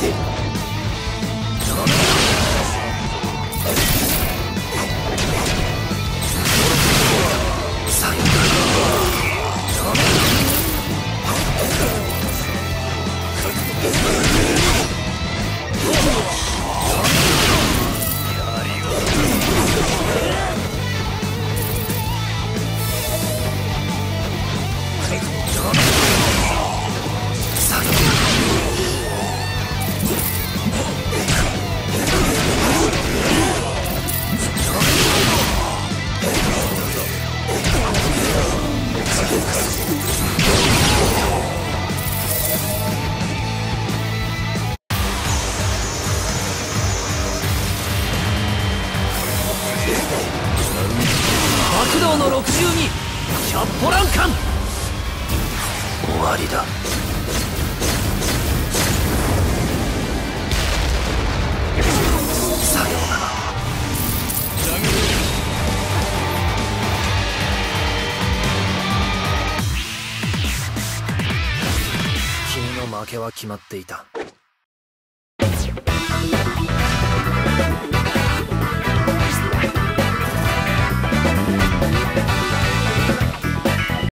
Hey! 道の62キャッポランカン終わりだ。の負けは決まっていた。